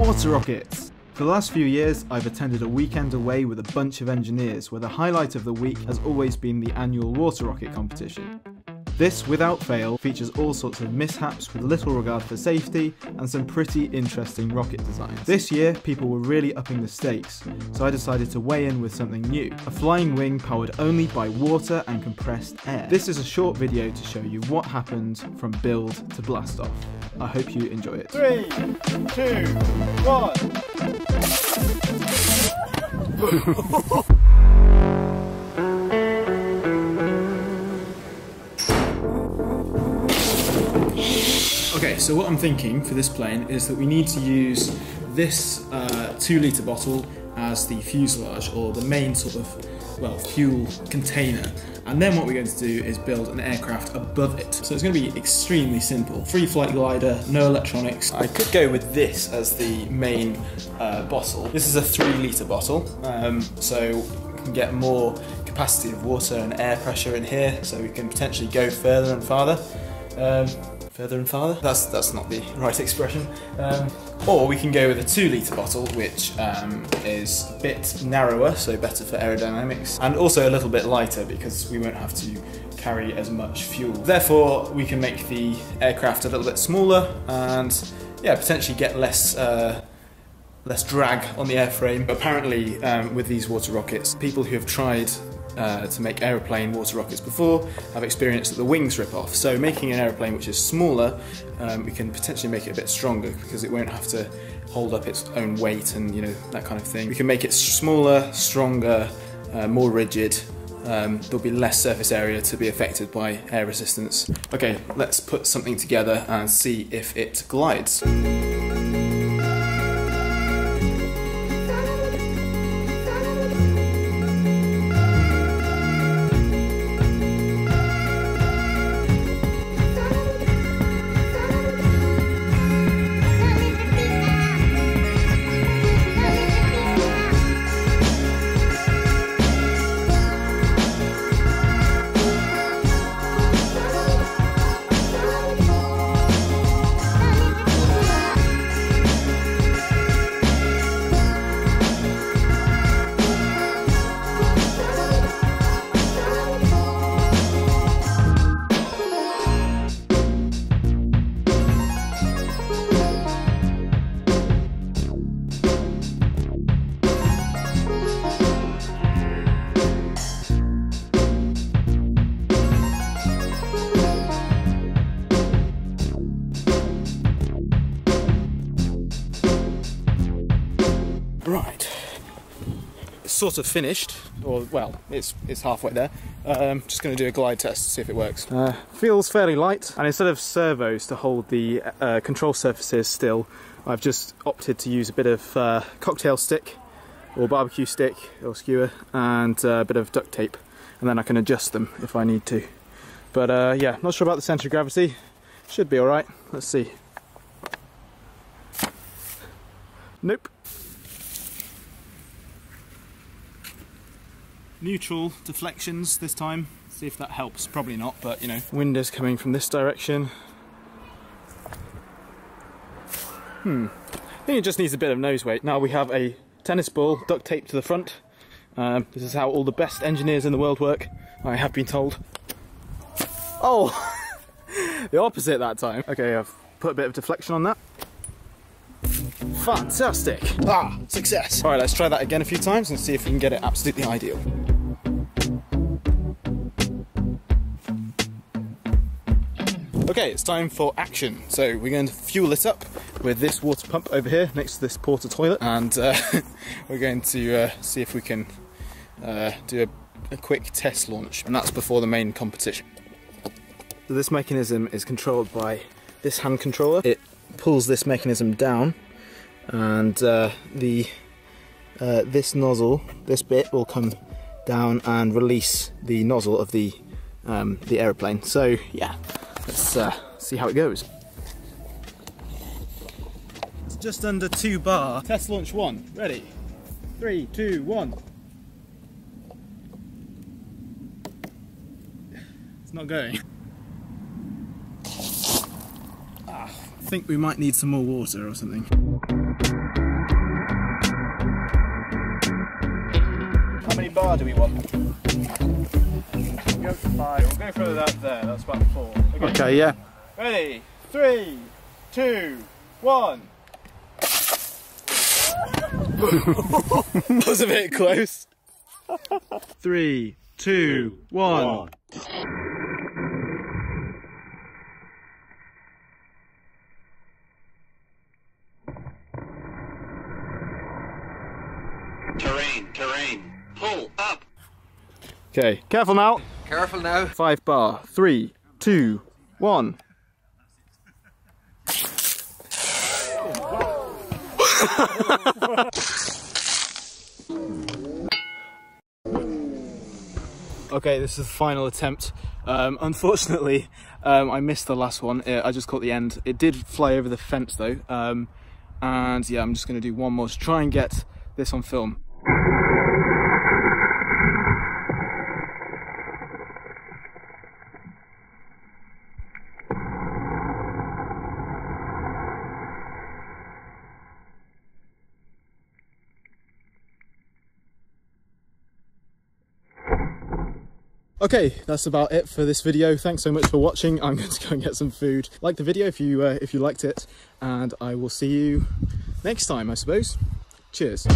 water rockets. For the last few years, I've attended a weekend away with a bunch of engineers where the highlight of the week has always been the annual water rocket competition. This, without fail, features all sorts of mishaps with little regard for safety and some pretty interesting rocket designs. This year, people were really upping the stakes, so I decided to weigh in with something new a flying wing powered only by water and compressed air. This is a short video to show you what happened from build to blast off. I hope you enjoy it. Three, two, one. so what I'm thinking for this plane is that we need to use this uh, two litre bottle as the fuselage or the main sort of, well, fuel container. And then what we're going to do is build an aircraft above it. So it's going to be extremely simple. Free flight glider, no electronics. I could go with this as the main uh, bottle. This is a three litre bottle, um, so we can get more capacity of water and air pressure in here, so we can potentially go further and farther. Um, further and farther. That's that's not the right expression. Um, or we can go with a two litre bottle, which um, is a bit narrower, so better for aerodynamics, and also a little bit lighter because we won't have to carry as much fuel. Therefore, we can make the aircraft a little bit smaller and yeah, potentially get less. Uh, less drag on the airframe. Apparently, um, with these water rockets, people who have tried uh, to make aeroplane water rockets before I've experienced that the wings rip off. So making an aeroplane which is smaller, um, we can potentially make it a bit stronger because it won't have to hold up its own weight and you know that kind of thing. We can make it smaller, stronger, uh, more rigid. Um, there'll be less surface area to be affected by air resistance. Okay, let's put something together and see if it glides. Sort of finished, or well, it's it's halfway there. Um, just going to do a glide test to see if it works. Uh, feels fairly light, and instead of servos to hold the uh, control surfaces still, I've just opted to use a bit of uh, cocktail stick, or barbecue stick, or skewer, and uh, a bit of duct tape, and then I can adjust them if I need to. But uh, yeah, not sure about the centre of gravity. Should be all right. Let's see. Nope. Neutral deflections this time. See if that helps. Probably not, but you know. Wind is coming from this direction. Hmm. I think it just needs a bit of nose weight. Now we have a tennis ball duct taped to the front. Um, this is how all the best engineers in the world work, I have been told. Oh! the opposite that time. Okay, I've put a bit of deflection on that. Fantastic! Ah, success. Alright, let's try that again a few times and see if we can get it absolutely ideal. Okay, it's time for action. So we're going to fuel it up with this water pump over here next to this porta toilet and uh, we're going to uh, see if we can uh, do a, a quick test launch and that's before the main competition. So this mechanism is controlled by this hand controller. It pulls this mechanism down and uh, the uh, this nozzle, this bit will come down and release the nozzle of the um, the aeroplane. So yeah, let's uh, see how it goes. It's just under two bar. Test launch one. Ready? Three, two, one. It's not going. Ah, I think we might need some more water or something. How many bar do we want? Go for five. We'll go for that there. That's about four. Okay, yeah. Ready? Three, two, one. That was a bit close. Three, two, one. Terrain, terrain. Pull up. Okay, careful now. Careful now. Five bar. Three, two, one. okay, this is the final attempt. Um, unfortunately, um, I missed the last one. Uh, I just caught the end. It did fly over the fence though. Um, and yeah, I'm just going to do one more to try and get this on film. Okay, that's about it for this video. Thanks so much for watching. I'm going to go and get some food. Like the video if you uh, if you liked it, and I will see you next time, I suppose. Cheers.